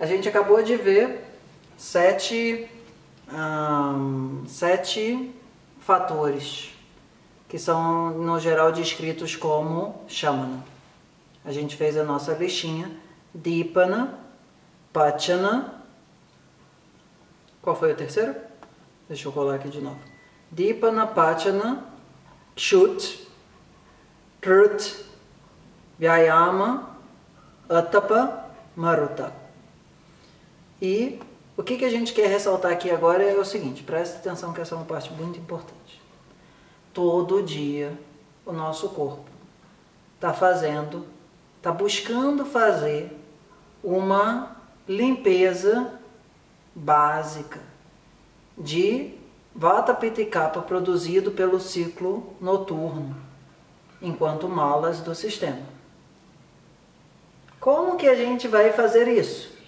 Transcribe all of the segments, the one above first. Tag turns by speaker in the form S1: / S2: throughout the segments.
S1: A gente acabou de ver sete, sete fatores que são no geral descritos como Shamana. A gente fez a nossa listinha. Dipana, Pachana. Qual foi o terceiro? Deixa eu colar aqui de novo. Dipana, Pachana, Kshut, Trut, Vyayama, Atapa, Maruta. E o que, que a gente quer ressaltar aqui agora é o seguinte, preste atenção que essa é uma parte muito importante. Todo dia o nosso corpo está fazendo, está buscando fazer uma limpeza básica de Vata Kapha produzido pelo ciclo noturno, enquanto malas do sistema. Como que a gente vai fazer isso?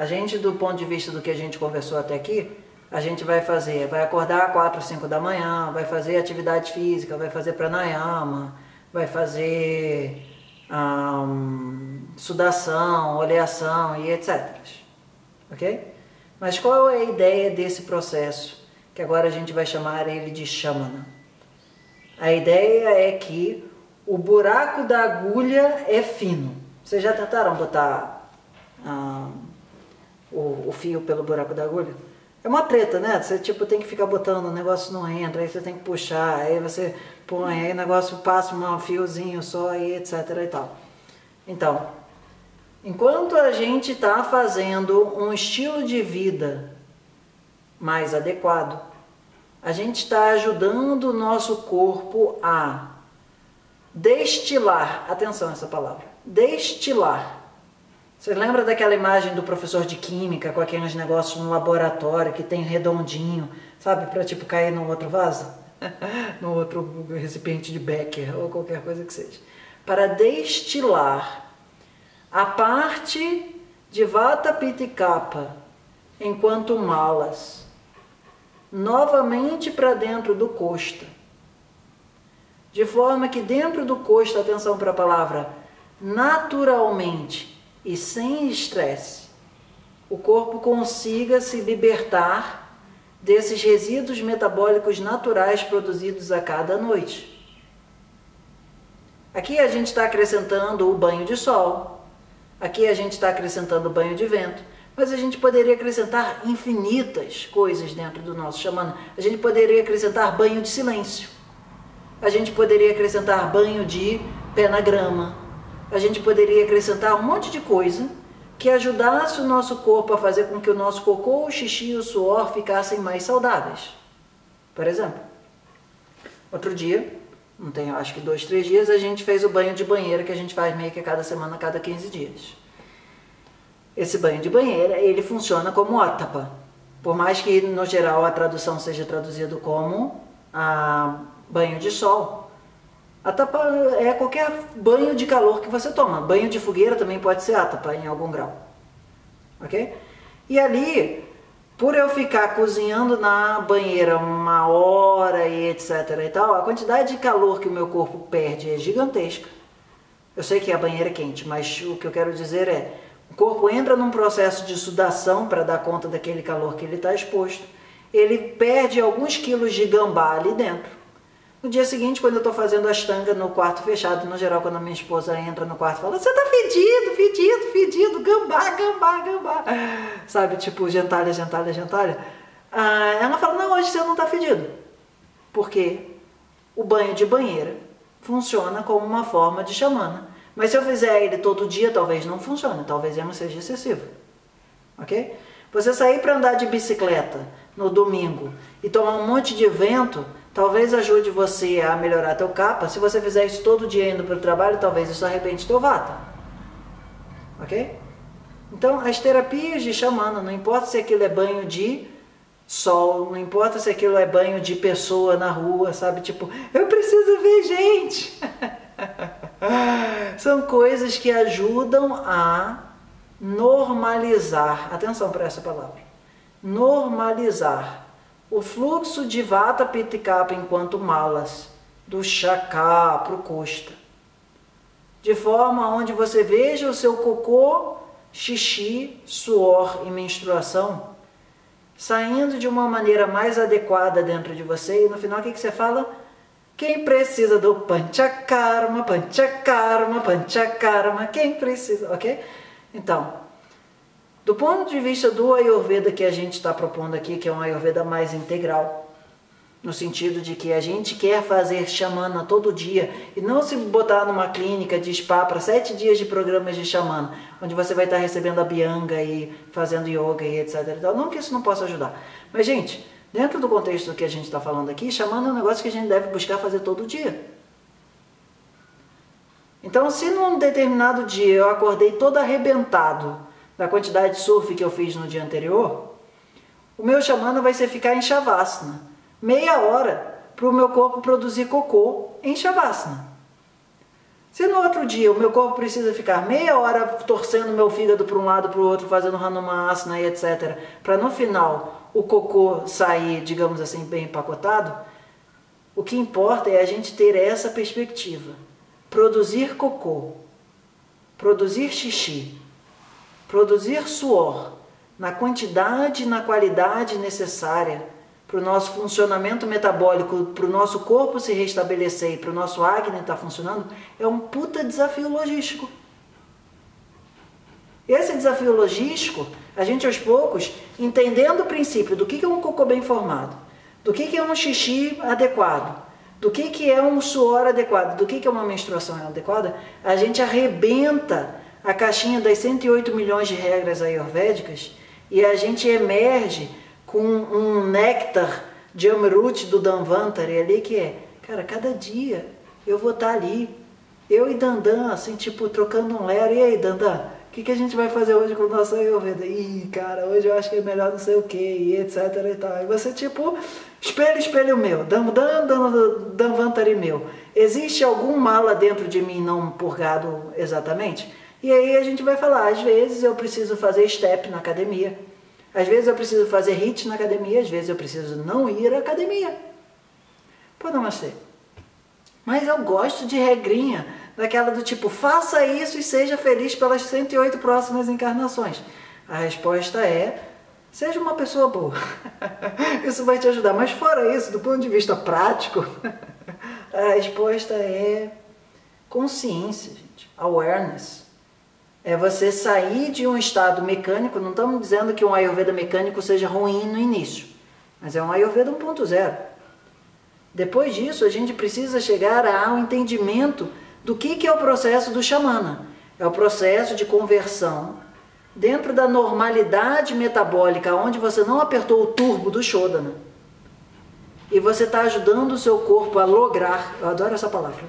S1: A gente, do ponto de vista do que a gente conversou até aqui, a gente vai fazer, vai acordar às 4, 5 da manhã, vai fazer atividade física, vai fazer pranayama, vai fazer um, sudação, oleação e etc. Ok? Mas qual é a ideia desse processo? Que agora a gente vai chamar ele de shamana. A ideia é que o buraco da agulha é fino. Vocês já tentaram botar um, o, o fio pelo buraco da agulha. É uma treta, né? Você tipo tem que ficar botando, o negócio não entra, aí você tem que puxar, aí você põe, aí o negócio passa um fiozinho só, aí etc e tal. Então, enquanto a gente está fazendo um estilo de vida mais adequado, a gente está ajudando o nosso corpo a destilar, atenção essa palavra, destilar você lembra daquela imagem do professor de química com aqueles negócios no laboratório que tem redondinho, sabe, para tipo cair num outro vaso? no outro recipiente de Becker ou qualquer coisa que seja. Para destilar a parte de Vata Pitta e Kapha enquanto malas novamente para dentro do costa. De forma que dentro do costa, atenção para a palavra, naturalmente e sem estresse, o corpo consiga se libertar desses resíduos metabólicos naturais produzidos a cada noite. Aqui a gente está acrescentando o banho de sol, aqui a gente está acrescentando o banho de vento, mas a gente poderia acrescentar infinitas coisas dentro do nosso chamando. A gente poderia acrescentar banho de silêncio, a gente poderia acrescentar banho de pé na grama, a gente poderia acrescentar um monte de coisa que ajudasse o nosso corpo a fazer com que o nosso cocô, o xixi e o suor ficassem mais saudáveis. Por exemplo, outro dia, não tem, acho que dois, três dias, a gente fez o banho de banheira que a gente faz meio que a cada semana, a cada 15 dias. Esse banho de banheira, ele funciona como ótapa. Por mais que, no geral, a tradução seja traduzida como ah, banho de sol. A tapa é qualquer banho de calor que você toma. Banho de fogueira também pode ser a tapa em algum grau. Ok? E ali, por eu ficar cozinhando na banheira uma hora e etc e tal, a quantidade de calor que o meu corpo perde é gigantesca. Eu sei que a banheira é quente, mas o que eu quero dizer é, o corpo entra num processo de sudação para dar conta daquele calor que ele está exposto. Ele perde alguns quilos de gambá ali dentro. No dia seguinte, quando eu estou fazendo a estanga no quarto fechado, no geral, quando a minha esposa entra no quarto, fala: Você tá fedido, fedido, fedido, gambá, gambá, gambá. Sabe, tipo, gentalha, gentalha, gentalha. Ah, ela fala: Não, hoje você não tá fedido. Porque o banho de banheira funciona como uma forma de chamana. Mas se eu fizer ele todo dia, talvez não funcione, talvez ele não seja excessivo. Ok? Você sair para andar de bicicleta no domingo e tomar um monte de vento Talvez ajude você a melhorar teu capa. Se você fizer isso todo dia indo para o trabalho, talvez isso arrepende teu vata. Ok? Então, as terapias de xamana, não importa se aquilo é banho de sol, não importa se aquilo é banho de pessoa na rua, sabe? Tipo, eu preciso ver gente. São coisas que ajudam a normalizar, atenção para essa palavra, normalizar o fluxo de Vata Pitta Kapha enquanto malas, do Chakra para o Costa. De forma onde você veja o seu cocô xixi, suor e menstruação saindo de uma maneira mais adequada dentro de você e no final o que, que você fala? Quem precisa do panchakarma, panchakarma, panchakarma, quem precisa, ok? Então, do ponto de vista do Ayurveda que a gente está propondo aqui, que é um Ayurveda mais integral, no sentido de que a gente quer fazer xamana todo dia e não se botar numa clínica de spa para sete dias de programas de xamana, onde você vai estar recebendo a bianga e fazendo yoga e etc. Não que isso não possa ajudar. Mas, gente, dentro do contexto que a gente está falando aqui, xamana é um negócio que a gente deve buscar fazer todo dia. Então, se num determinado dia eu acordei todo arrebentado da quantidade de surf que eu fiz no dia anterior, o meu xamana vai ser ficar em Shavasana meia hora para o meu corpo produzir cocô em Shavasana. Se no outro dia o meu corpo precisa ficar meia hora torcendo meu fígado para um lado para o outro, fazendo Hanumasana e etc., para no final o cocô sair, digamos assim, bem empacotado, o que importa é a gente ter essa perspectiva. Produzir cocô, produzir xixi, produzir suor na quantidade e na qualidade necessária para o nosso funcionamento metabólico, para o nosso corpo se restabelecer e para o nosso acne estar tá funcionando, é um puta desafio logístico. Esse desafio logístico, a gente aos poucos, entendendo o princípio do que é um cocô bem formado, do que é um xixi adequado, do que é um suor adequado, do que é uma menstruação adequada, a gente arrebenta a caixinha das 108 milhões de regras ayurvédicas e a gente emerge com um néctar de Amrut do Danvantari ali que é, cara, cada dia eu vou estar ali, eu e Dandan, assim, tipo, trocando um lero, e aí Dandan, o que, que a gente vai fazer hoje com o nosso Ayurveda? Ih, cara, hoje eu acho que é melhor não sei o que, etc e tal. E você, tipo, espelho, espelho meu, Dandan, Danvantari meu. Existe algum mal lá dentro de mim não purgado exatamente? E aí a gente vai falar, às vezes eu preciso fazer step na academia, às vezes eu preciso fazer hit na academia, às vezes eu preciso não ir à academia. Pô, namastê. Mas eu gosto de regrinha, daquela do tipo, faça isso e seja feliz pelas 108 próximas encarnações. A resposta é, seja uma pessoa boa. isso vai te ajudar. Mas fora isso, do ponto de vista prático, a resposta é consciência, gente. Awareness. É você sair de um estado mecânico, não estamos dizendo que um Ayurveda mecânico seja ruim no início, mas é um Ayurveda 1.0. Depois disso, a gente precisa chegar ao entendimento do que, que é o processo do xamana. É o processo de conversão dentro da normalidade metabólica, onde você não apertou o turbo do Shodana. E você está ajudando o seu corpo a lograr, eu adoro essa palavra,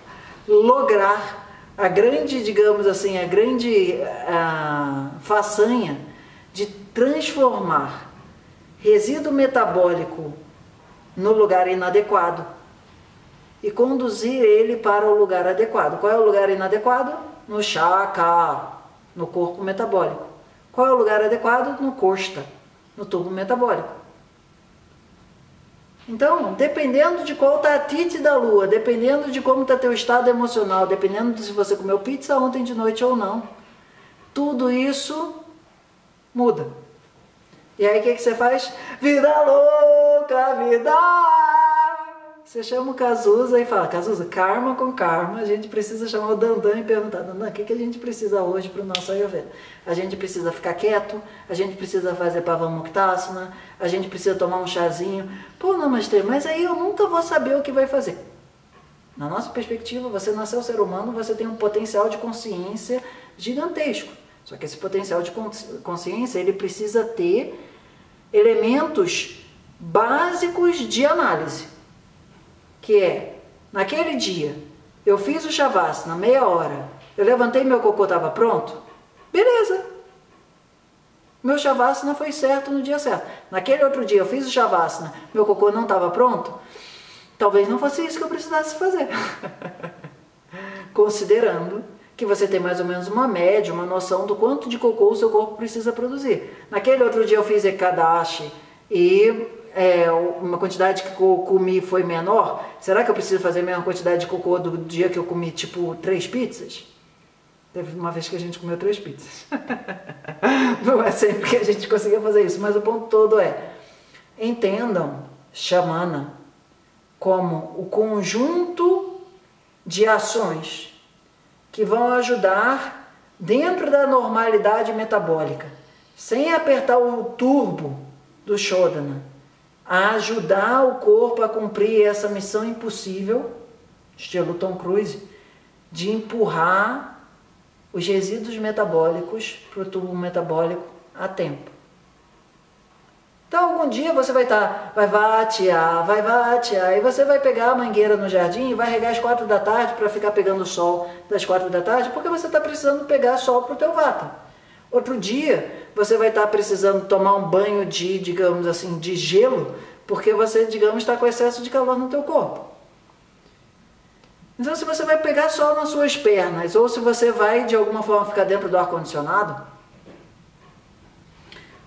S1: lograr a grande, digamos assim, a grande a façanha de transformar resíduo metabólico no lugar inadequado e conduzir ele para o lugar adequado. Qual é o lugar inadequado? No chakra, no corpo metabólico. Qual é o lugar adequado? No costa, no tubo metabólico. Então, dependendo de qual tá a tite da lua, dependendo de como está teu estado emocional, dependendo de se você comeu pizza ontem de noite ou não, tudo isso muda. E aí o que, que você faz? Vida louca, vida você chama o Cazuza e fala, Cazuza, karma com karma, a gente precisa chamar o Dandan e perguntar, Dandan, o que, que a gente precisa hoje para o nosso Ayurveda? A gente precisa ficar quieto, a gente precisa fazer Pavamuktasana, a gente precisa tomar um chazinho. Pô, Namastê, mas aí eu nunca vou saber o que vai fazer. Na nossa perspectiva, você nasceu ser humano, você tem um potencial de consciência gigantesco. Só que esse potencial de consciência, ele precisa ter elementos básicos de análise que é, naquele dia, eu fiz o Shavasana, meia hora, eu levantei meu cocô estava pronto, beleza. Meu Shavasana foi certo no dia certo. Naquele outro dia eu fiz o Shavasana, meu cocô não estava pronto, talvez não fosse isso que eu precisasse fazer. Considerando que você tem mais ou menos uma média, uma noção do quanto de cocô o seu corpo precisa produzir. Naquele outro dia eu fiz Ekadashi e é, uma quantidade que eu comi foi menor, será que eu preciso fazer a mesma quantidade de cocô do dia que eu comi, tipo, três pizzas? Teve uma vez que a gente comeu três pizzas. Não é sempre que a gente conseguia fazer isso, mas o ponto todo é: entendam xamana como o conjunto de ações que vão ajudar dentro da normalidade metabólica, sem apertar o turbo do Shodana, a ajudar o corpo a cumprir essa missão impossível, estilo Tom Cruise, de empurrar os resíduos metabólicos para o tubo metabólico a tempo. Então, algum dia você vai estar, tá, vai vatear, vai vatear, e você vai pegar a mangueira no jardim e vai regar às quatro da tarde para ficar pegando sol das quatro da tarde, porque você está precisando pegar sol para o teu vata. Outro dia, você vai estar precisando tomar um banho de, digamos assim, de gelo, porque você, digamos, está com excesso de calor no teu corpo. Então, se você vai pegar sol nas suas pernas, ou se você vai, de alguma forma, ficar dentro do ar-condicionado,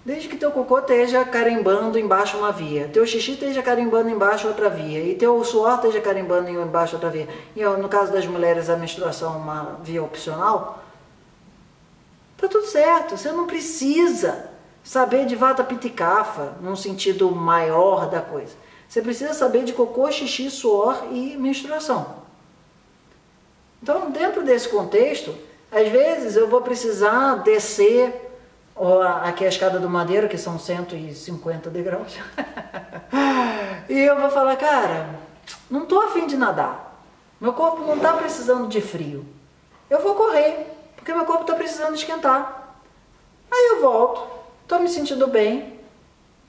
S1: desde que teu cocô esteja carimbando embaixo uma via, teu xixi esteja carimbando embaixo outra via, e teu suor esteja carimbando embaixo outra via, e no caso das mulheres a menstruação uma via opcional, tá tudo certo, você não precisa saber de vata piticafa, num sentido maior da coisa. Você precisa saber de cocô, xixi, suor e menstruação. Então, dentro desse contexto, às vezes eu vou precisar descer ó, aqui a escada do madeiro, que são 150 degraus, e eu vou falar, cara, não estou afim de nadar. Meu corpo não está precisando de frio. Eu vou correr, porque meu corpo está precisando esquentar. Aí eu volto, estou me sentindo bem,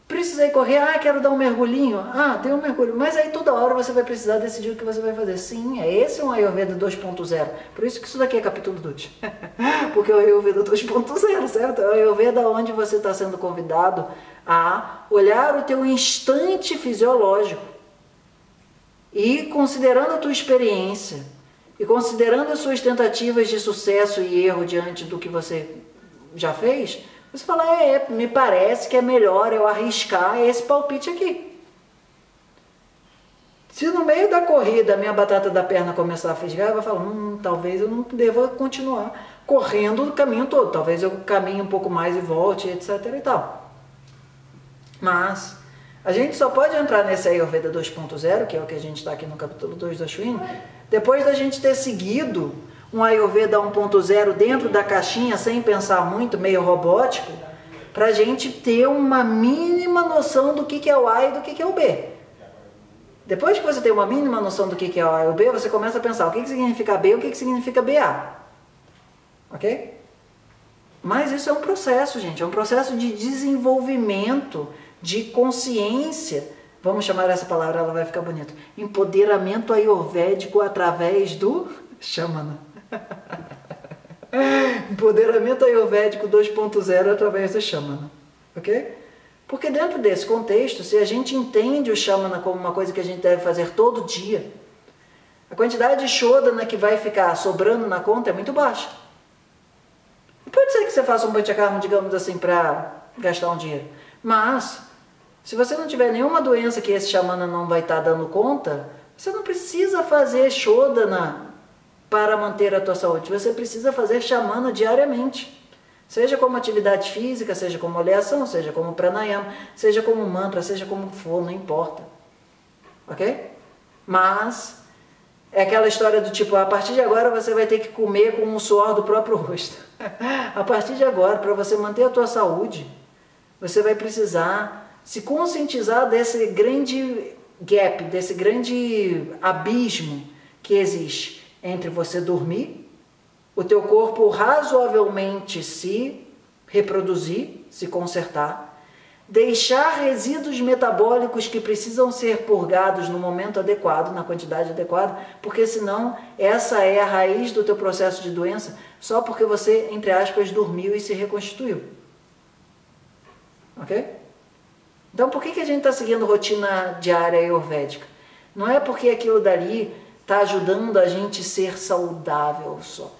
S1: Precisei correr, ah, quero dar um mergulhinho. Ah, tem um mergulho. Mas aí toda hora você vai precisar decidir o que você vai fazer. Sim, é esse um Ayurveda 2.0. Por isso que isso daqui é capítulo 2. Porque é o Ayurveda 2.0, certo? É o Ayurveda onde você está sendo convidado a olhar o teu instante fisiológico e considerando a tua experiência e considerando as suas tentativas de sucesso e erro diante do que você já fez, você fala, é, me parece que é melhor eu arriscar esse palpite aqui. Se no meio da corrida a minha batata da perna começar a fisgar, eu vou falar, hum, talvez eu não deva continuar correndo o caminho todo. Talvez eu caminhe um pouco mais e volte, etc e tal. Mas a gente só pode entrar nesse Ayurveda 2.0, que é o que a gente está aqui no capítulo 2 da Shuin, depois da gente ter seguido um Ayurveda 1.0 dentro da caixinha, sem pensar muito, meio robótico, para a gente ter uma mínima noção do que, que é o A e do que, que é o B. Depois que você tem uma mínima noção do que, que é o A e o B, você começa a pensar o que, que significa B e o que, que significa BA. Ok? Mas isso é um processo, gente, é um processo de desenvolvimento, de consciência. Vamos chamar essa palavra, ela vai ficar bonita. Empoderamento ayurvédico através do Shamana. Empoderamento ayurvédico 2.0 através do Shamana. Ok? Porque dentro desse contexto, se a gente entende o Shamana como uma coisa que a gente deve fazer todo dia, a quantidade de Shodana que vai ficar sobrando na conta é muito baixa. Pode ser que você faça um Panchakarma, digamos assim, para gastar um dinheiro. Mas, se você não tiver nenhuma doença que esse Shamana não vai estar tá dando conta, você não precisa fazer Shodana para manter a tua saúde. Você precisa fazer chamana diariamente. Seja como atividade física, seja como oleação, seja como pranayama, seja como mantra, seja como for, não importa. Ok? Mas é aquela história do tipo, a partir de agora você vai ter que comer com o suor do próprio rosto. a partir de agora, para você manter a tua saúde, você vai precisar se conscientizar desse grande gap, desse grande abismo que existe entre você dormir, o teu corpo razoavelmente se reproduzir, se consertar, deixar resíduos metabólicos que precisam ser purgados no momento adequado, na quantidade adequada, porque senão essa é a raiz do teu processo de doença, só porque você, entre aspas, dormiu e se reconstituiu. Ok? Então, por que, que a gente está seguindo rotina diária ayurvédica? Não é porque aquilo dali está ajudando a gente ser saudável só.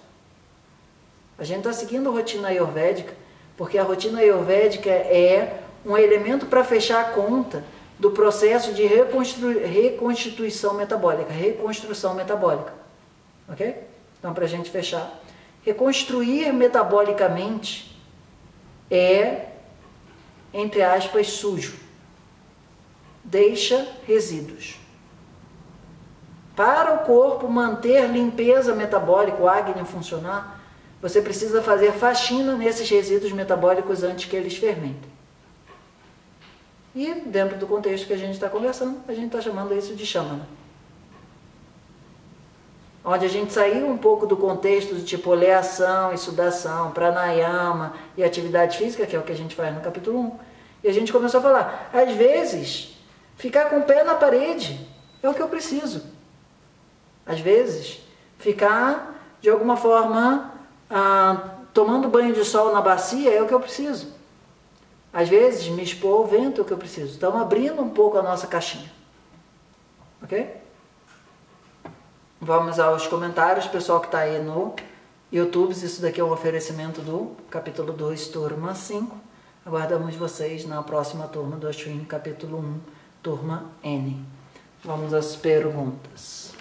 S1: A gente está seguindo rotina ayurvédica, porque a rotina ayurvédica é um elemento para fechar a conta do processo de reconstituição metabólica, reconstrução metabólica. Ok? Então, para a gente fechar, Reconstruir metabolicamente é, entre aspas, sujo. Deixa resíduos. Para o corpo manter limpeza metabólica, o Agni funcionar, você precisa fazer faxina nesses resíduos metabólicos antes que eles fermentem. E dentro do contexto que a gente está conversando, a gente está chamando isso de chamana. Onde a gente saiu um pouco do contexto de tipo oleação e sudação, pranayama e atividade física, que é o que a gente faz no capítulo 1. E a gente começou a falar, às vezes, ficar com o pé na parede é o que eu preciso. Às vezes, ficar de alguma forma ah, tomando banho de sol na bacia é o que eu preciso. Às vezes, me expor ao vento é o que eu preciso. Estamos abrindo um pouco a nossa caixinha. Ok? Vamos aos comentários, pessoal que está aí no YouTube. Isso daqui é um oferecimento do capítulo 2, turma 5. Aguardamos vocês na próxima turma do Ashwin, capítulo 1, turma N. Vamos às perguntas.